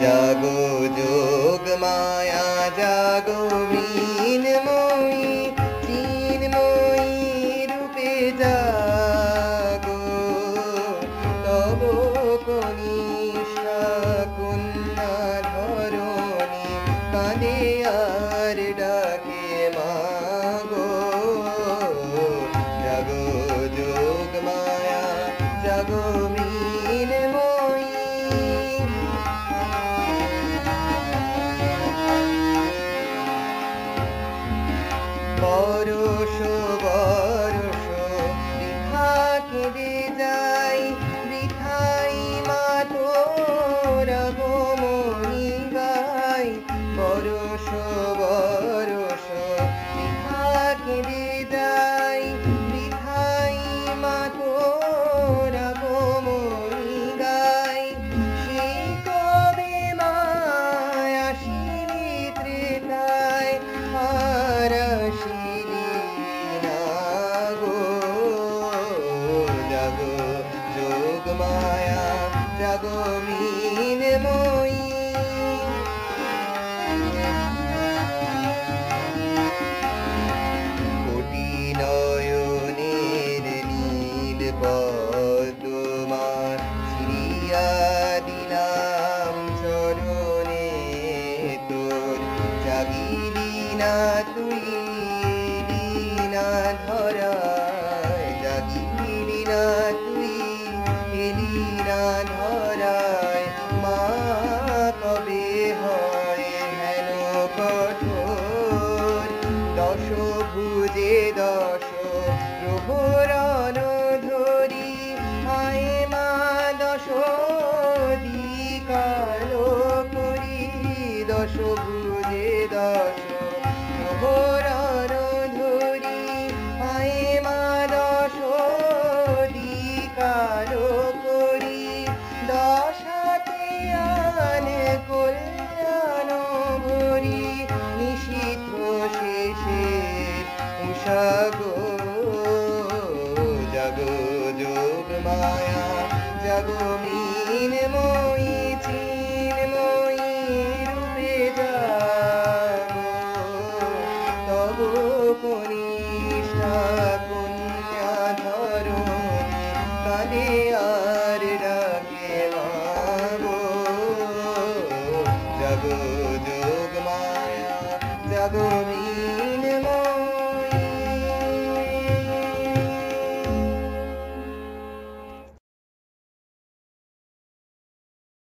জাগো যোগ মায়া জাগো মিনময়ী চিন্ময়ী রূপে জাগো তব কনিষ্ঠা কন্যা ধরণী কাঁদে আর ডাকে বৃথা কেঁদে জাগো মিনময়ী কোটি নয়নের নীল পদ্মার ছিড়িয়া দিলাম চরণে তোর জাগিলি না দশ ভুজে দশ প্রহরণ ধরি মায়ে মা দশ কালো করি দশ ভুজে আশা গো জাগো যোগ মায়া, জাগো মিন মই চিন মই রূপে জাগো। তব কনিষ্ঠা কন্যা ধরো, কালে আর ডাকে মাগো। জাগো যোগ মায়া, জাগো